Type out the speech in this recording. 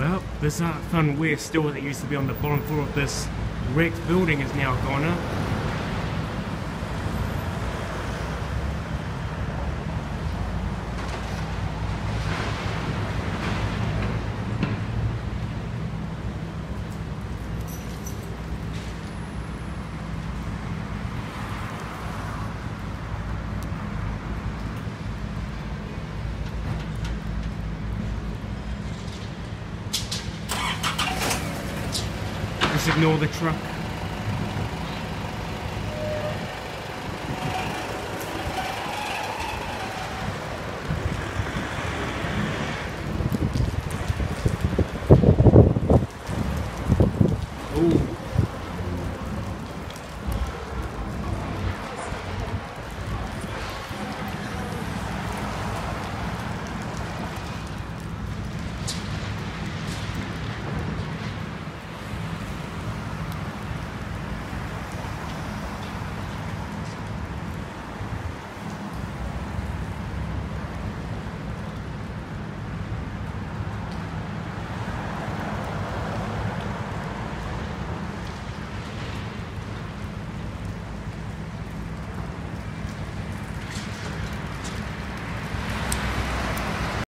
Well, this uh, fun weird store that used to be on the bottom floor of this wrecked building is now gone up. Just ignore the truck.